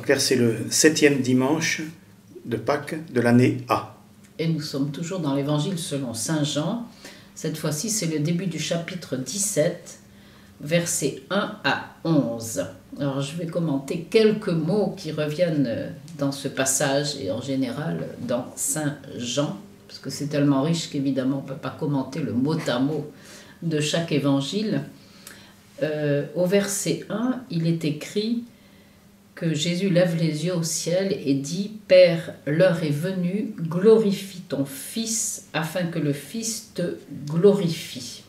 Claire, c'est le septième dimanche de Pâques de l'année A. Et nous sommes toujours dans l'évangile selon Saint Jean. Cette fois-ci, c'est le début du chapitre 17, versets 1 à 11. Alors, je vais commenter quelques mots qui reviennent dans ce passage et en général dans Saint Jean, parce que c'est tellement riche qu'évidemment, on ne peut pas commenter le mot à mot de chaque évangile. Euh, au verset 1, il est écrit que Jésus lève les yeux au ciel et dit Père, l'heure est venue, glorifie ton Fils afin que le Fils te glorifie.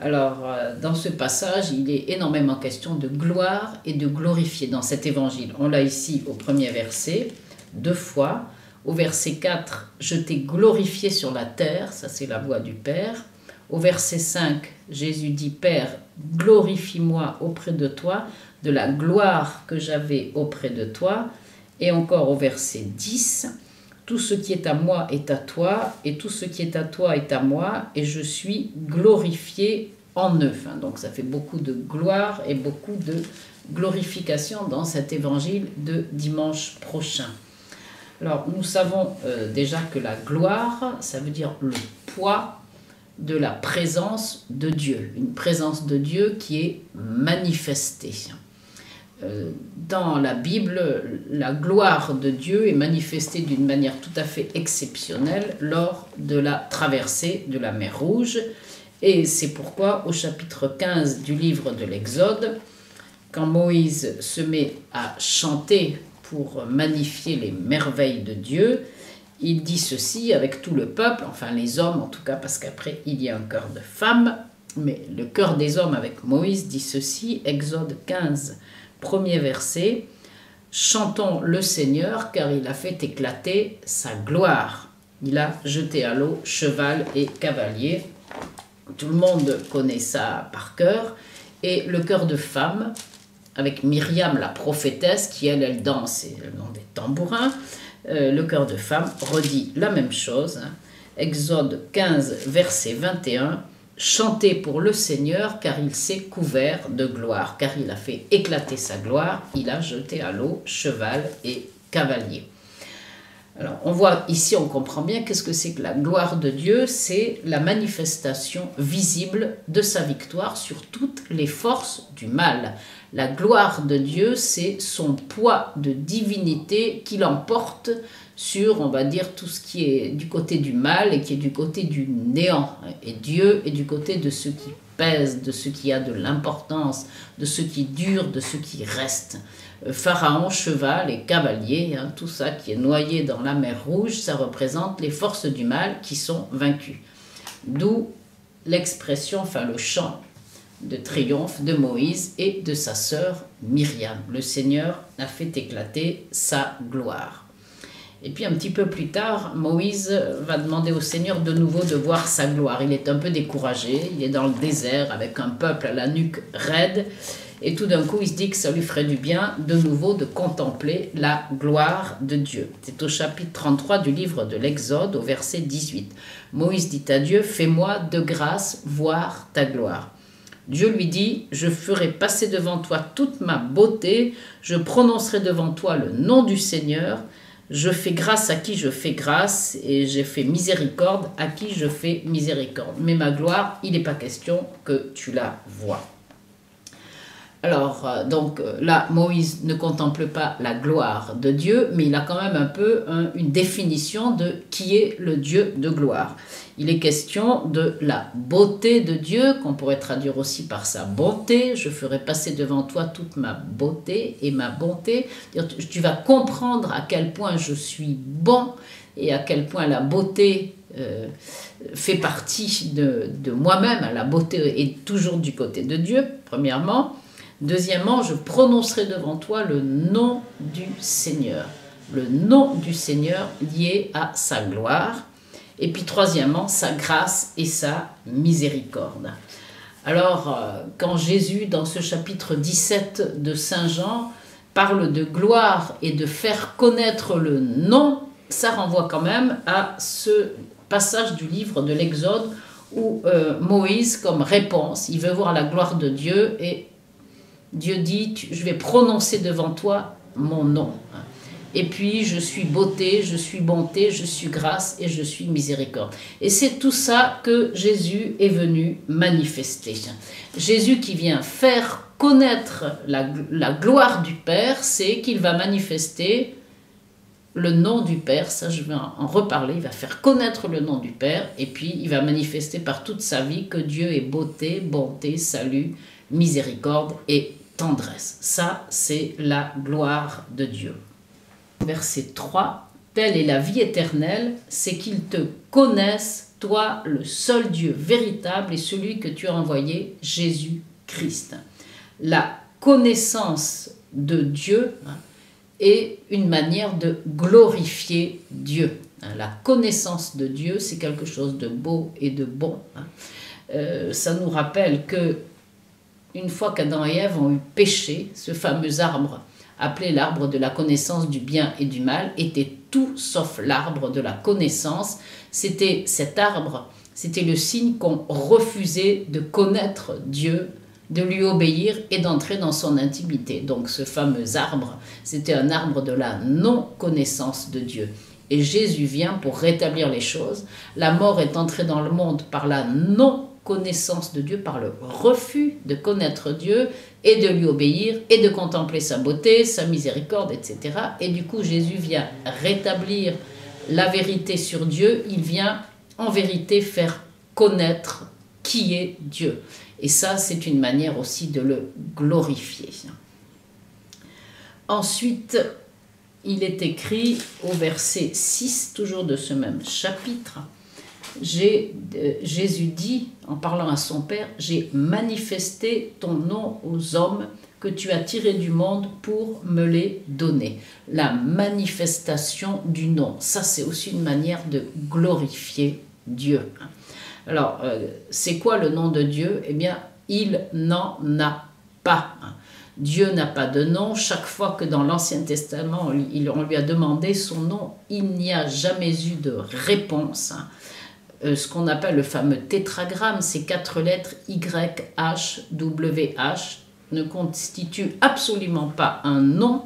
Alors, euh, dans ce passage, il est énormément question de gloire et de glorifier dans cet évangile. On l'a ici au premier verset, deux fois. Au verset 4, Je t'ai glorifié sur la terre, ça c'est la voix du Père. Au verset 5, Jésus dit Père, glorifie-moi auprès de toi de la gloire que j'avais auprès de toi. Et encore au verset 10, tout ce qui est à moi est à toi, et tout ce qui est à toi est à moi, et je suis glorifié en eux. donc ça fait beaucoup de gloire et beaucoup de glorification dans cet évangile de dimanche prochain. Alors nous savons euh, déjà que la gloire, ça veut dire le poids de la présence de Dieu, une présence de Dieu qui est manifestée. Euh, dans la Bible, la gloire de Dieu est manifestée d'une manière tout à fait exceptionnelle lors de la traversée de la mer Rouge. Et c'est pourquoi au chapitre 15 du livre de l'Exode, quand Moïse se met à chanter pour magnifier les merveilles de Dieu, il dit ceci avec tout le peuple, enfin les hommes en tout cas, parce qu'après il y a un cœur de femme, mais le cœur des hommes avec Moïse dit ceci, Exode 15, Premier verset, Chantons le Seigneur car il a fait éclater sa gloire. Il a jeté à l'eau cheval et cavalier. Tout le monde connaît ça par cœur. Et le cœur de femme, avec Myriam la prophétesse, qui elle, elle danse et le nom des tambourins, euh, le cœur de femme redit la même chose. Exode 15, verset 21. Chantez pour le Seigneur, car il s'est couvert de gloire, car il a fait éclater sa gloire, il a jeté à l'eau cheval et cavalier. Alors, on voit ici, on comprend bien qu'est-ce que c'est que la gloire de Dieu, c'est la manifestation visible de sa victoire sur toutes les forces du mal. La gloire de Dieu, c'est son poids de divinité qui l'emporte sur, on va dire, tout ce qui est du côté du mal et qui est du côté du néant. Et Dieu est du côté de ce qui pèse, de ce qui a de l'importance, de ce qui dure, de ce qui reste. Euh, Pharaon, cheval et cavalier, hein, tout ça qui est noyé dans la mer Rouge, ça représente les forces du mal qui sont vaincues. D'où l'expression, enfin le chant de triomphe de Moïse et de sa sœur Myriam. Le Seigneur a fait éclater sa gloire. Et puis un petit peu plus tard, Moïse va demander au Seigneur de nouveau de voir sa gloire. Il est un peu découragé, il est dans le désert avec un peuple à la nuque raide, et tout d'un coup il se dit que ça lui ferait du bien de nouveau de contempler la gloire de Dieu. C'est au chapitre 33 du livre de l'Exode, au verset 18. Moïse dit à Dieu, Fais-moi de grâce voir ta gloire. Dieu lui dit, Je ferai passer devant toi toute ma beauté, je prononcerai devant toi le nom du Seigneur, je fais grâce à qui je fais grâce et j'ai fait miséricorde à qui je fais miséricorde. Mais ma gloire, il n'est pas question que tu la vois. Alors, euh, donc euh, là, Moïse ne contemple pas la gloire de Dieu, mais il a quand même un peu une définition de qui est le Dieu de gloire. Il est question de la beauté de Dieu, qu'on pourrait traduire aussi par sa bonté. Je ferai passer devant toi toute ma beauté et ma bonté. Tu vas comprendre à quel point je suis bon et à quel point la beauté euh, fait partie de, de moi-même. La beauté est toujours du côté de Dieu, premièrement. Deuxièmement, je prononcerai devant toi le nom du Seigneur. Le nom du Seigneur lié à sa gloire. Et puis troisièmement, sa grâce et sa miséricorde. Alors, euh, quand Jésus, dans ce chapitre 17 de Saint Jean, parle de gloire et de faire connaître le nom, ça renvoie quand même à ce passage du livre de l'Exode où euh, Moïse, comme réponse, il veut voir la gloire de Dieu et Dieu dit, je vais prononcer devant toi mon nom. Et puis, je suis beauté, je suis bonté, je suis grâce et je suis miséricorde. Et c'est tout ça que Jésus est venu manifester. Jésus qui vient faire connaître la, gloire du Père, c'est qu'il va manifester le nom du Père, ça je vais en reparler, il va faire connaître le nom du Père, et puis il va manifester par toute sa vie que Dieu est beauté, bonté, salut, miséricorde et tendresse. Ça, c'est la gloire de Dieu. Verset 3, Telle est la vie éternelle, c'est qu'ils te connaissent, toi, le seul Dieu véritable et celui que tu as envoyé, Jésus-Christ. La connaissance de Dieu, hein, et une manière de glorifier Dieu. Hein, la connaissance de Dieu, c'est quelque chose de beau et de bon. Hein. Euh, ça nous rappelle que une fois qu'Adam et Ève ont eu péché, ce fameux arbre appelé l'arbre de la connaissance du bien et du mal était tout sauf l'arbre de la connaissance. C'était cet arbre, c'était le signe qu'on refusait de connaître Dieu de lui obéir et d'entrer dans son intimité. Donc ce fameux arbre, c'était un arbre de la non-connaissance de Dieu. Et Jésus vient pour rétablir les choses. La mort est entrée dans le monde par la non-connaissance de Dieu, par le refus de connaître Dieu et de lui obéir et de contempler sa beauté, sa miséricorde, etc. Et du coup, Jésus vient rétablir la vérité sur Dieu. Il vient en vérité faire connaître qui est Dieu. Et ça, c'est une manière aussi de le glorifier. Ensuite, il est écrit au verset 6, toujours de ce même chapitre, euh, Jésus dit, en parlant à son Père, j'ai manifesté ton nom aux hommes que tu as tirés du monde pour me les donner. La manifestation du nom, ça c'est aussi une manière de glorifier Dieu. Alors, euh, c'est quoi le nom de Dieu? Eh bien, il n'en a pas. Dieu n'a pas de nom. Chaque fois que dans l'Ancien Testament, on lui a demandé son nom, il n'y a jamais eu de réponse. Euh, ce qu'on appelle le fameux tétragramme, ces quatre lettres Y, H, W, H, ne constituent absolument pas un nom.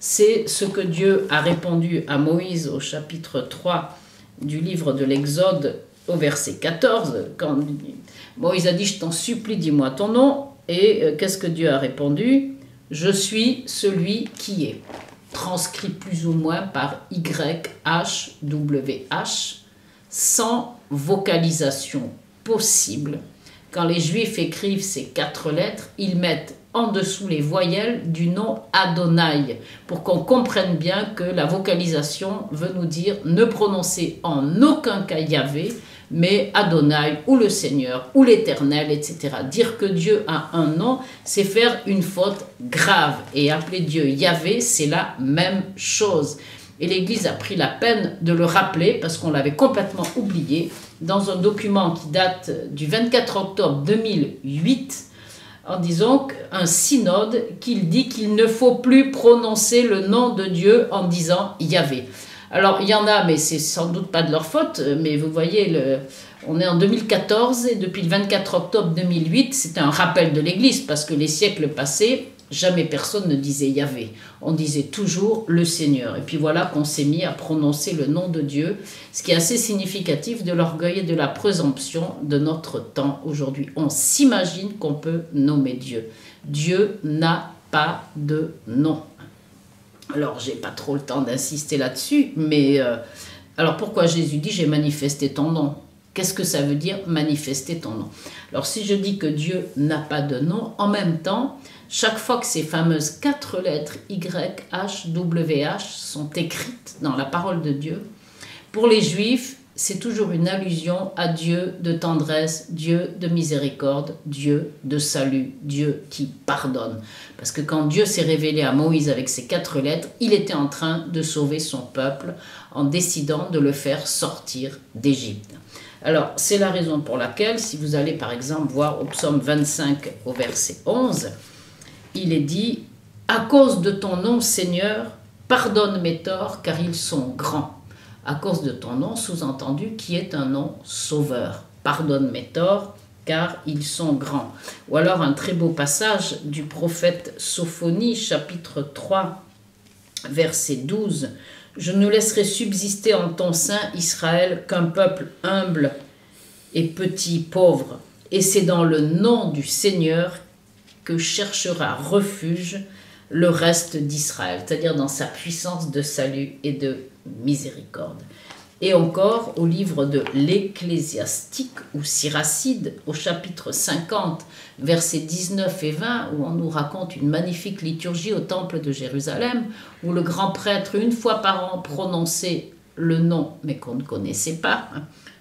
C'est ce que Dieu a répondu à Moïse au chapitre 3 du livre de l'Exode au verset 14, quand Moïse a dit, je t'en supplie, dis-moi ton nom, et euh, qu'est-ce que Dieu a répondu Je suis celui qui est, transcrit plus ou moins par YHWH, sans vocalisation possible. Quand les Juifs écrivent ces quatre lettres, ils mettent en dessous les voyelles du nom Adonai, pour qu'on comprenne bien que la vocalisation veut nous dire ne prononcer en aucun cas Yahvé, mais Adonai ou le Seigneur ou l'Éternel, etc. Dire que Dieu a un nom, c'est faire une faute grave. Et appeler Dieu Yahvé, c'est la même chose. Et l'Église a pris la peine de le rappeler parce qu'on l'avait complètement oublié dans un document qui date du 24 octobre 2008 en disant un synode qu'il dit qu'il ne faut plus prononcer le nom de Dieu en disant Yahvé. Alors, il y en a, mais c'est sans doute pas de leur faute, mais vous voyez, on est en 2014 et depuis le 24 octobre 2008, c'est un rappel de l'Église parce que les siècles passés, jamais personne ne disait Yahvé. On disait toujours le Seigneur. Et puis voilà qu'on s'est mis à prononcer le nom de Dieu, ce qui est assez significatif de l'orgueil et de la présomption de notre temps aujourd'hui. On s'imagine qu'on peut nommer Dieu. Dieu n'a pas de nom. Alors, j'ai pas trop le temps d'insister là-dessus, mais euh, alors pourquoi Jésus dit j'ai manifesté ton nom? Qu'est-ce que ça veut dire manifester ton nom? Alors, si je dis que Dieu n'a pas de nom, en même temps, chaque fois que ces fameuses quatre lettres Y, H, W, H sont écrites dans la parole de Dieu, pour les Juifs, c'est toujours une allusion à Dieu de tendresse, Dieu de miséricorde, Dieu de salut, Dieu qui pardonne. Parce que quand Dieu s'est révélé à Moïse avec ces quatre lettres, il était en train de sauver son peuple en décidant de le faire sortir d'Égypte. Alors, c'est la raison pour laquelle, si vous allez par exemple voir au psaume 25 au verset 11, il est dit, À cause de ton nom Seigneur, pardonne mes torts car ils sont grands à cause de ton nom, sous-entendu, qui est un nom sauveur. Pardonne mes torts, car ils sont grands. Ou alors un très beau passage du prophète Sophonie, chapitre 3, verset 12, Je ne laisserai subsister en ton sein, Israël, qu'un peuple humble et petit, pauvre, et c'est dans le nom du Seigneur que cherchera refuge le reste d'Israël, c'est-à-dire dans sa puissance de salut et de miséricorde. Et encore au livre de l'Ecclésiastique ou Siracide, au chapitre 50, versets 19 et 20, où on nous raconte une magnifique liturgie au temple de Jérusalem, où le grand prêtre, une fois par an, prononçait le nom, mais qu'on ne connaissait pas.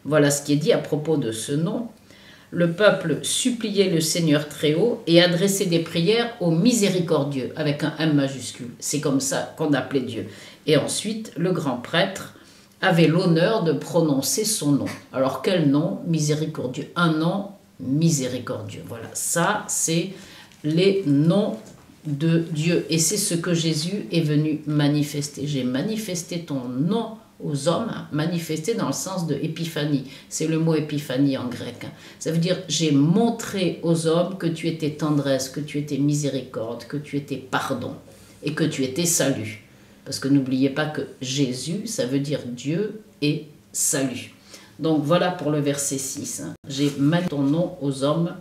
Voilà ce qui est dit à propos de ce nom. Le peuple suppliait le Seigneur très haut et adressait des prières au miséricordieux, avec un M majuscule. C'est comme ça qu'on appelait Dieu. Et ensuite, le grand prêtre avait l'honneur de prononcer son nom. Alors quel nom Miséricordieux? Un nom miséricordieux. Voilà, ça c'est les noms de Dieu. Et c'est ce que Jésus est venu manifester. J'ai manifesté ton nom aux hommes, manifesté dans le sens de épiphanie. C'est le mot épiphanie en grec. Ça veut dire j'ai montré aux hommes que tu étais tendresse, que tu étais miséricorde, que tu étais pardon et que tu étais salut. Parce que n'oubliez pas que Jésus, ça veut dire Dieu et salut. Donc voilà pour le verset 6. Hein. J'ai mal ton nom aux hommes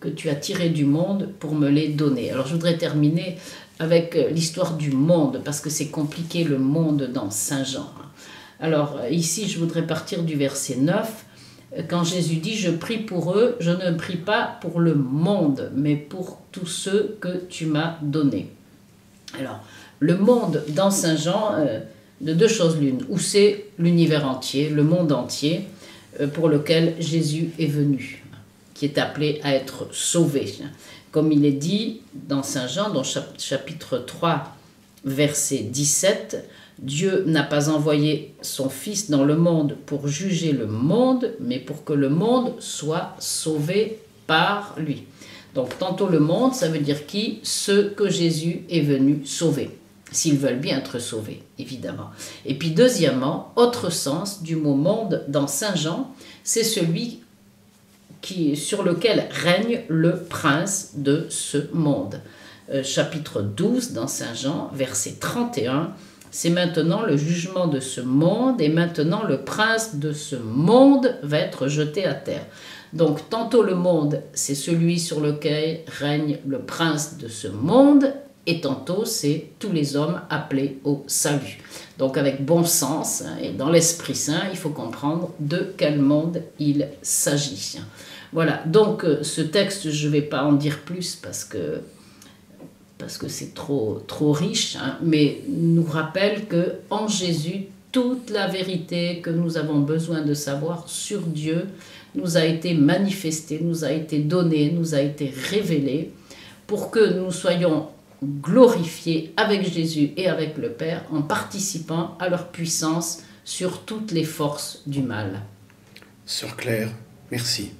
que tu as tirés du monde pour me les donner. Alors je voudrais terminer avec euh, l'histoire du monde, parce que c'est compliqué le monde dans Saint Jean. Alors ici, je voudrais partir du verset 9. Quand Jésus dit, je prie pour eux, je ne prie pas pour le monde, mais pour tous ceux que tu m'as donnés. Alors, le monde dans Saint Jean, euh, de deux choses l'une, ou c'est l'univers entier, le monde entier, euh, pour lequel Jésus est venu, qui est appelé à être sauvé. Comme il est dit dans Saint Jean, dans chapitre 3, verset 17, Dieu n'a pas envoyé son Fils dans le monde pour juger le monde, mais pour que le monde soit sauvé par lui. Donc tantôt le monde, ça veut dire qui? Ceux que Jésus est venu sauver s'ils veulent bien être sauvés, évidemment. Et puis deuxièmement, autre sens du mot monde dans Saint Jean, c'est celui qui, sur lequel règne le prince de ce monde. Euh, chapitre 12 dans Saint Jean, verset 31, c'est maintenant le jugement de ce monde et maintenant le prince de ce monde va être jeté à terre. Donc tantôt le monde, c'est celui sur lequel règne le prince de ce monde, et tantôt c'est tous les hommes appelés au salut. Donc avec bon sens hein, et dans l'Esprit Saint, il faut comprendre de quel monde il s'agit. Voilà, donc euh, ce texte, je ne vais pas en dire plus parce que parce que c'est trop, trop riche, hein, mais nous rappelle que en Jésus, toute la vérité que nous avons besoin de savoir sur Dieu nous a été manifestée, nous a été donnée, nous a été révélée, pour que nous soyons glorifiés avec Jésus et avec le Père en participant à leur puissance sur toutes les forces du mal. Sœur Claire, merci.